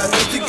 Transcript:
I need